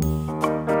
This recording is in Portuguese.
Música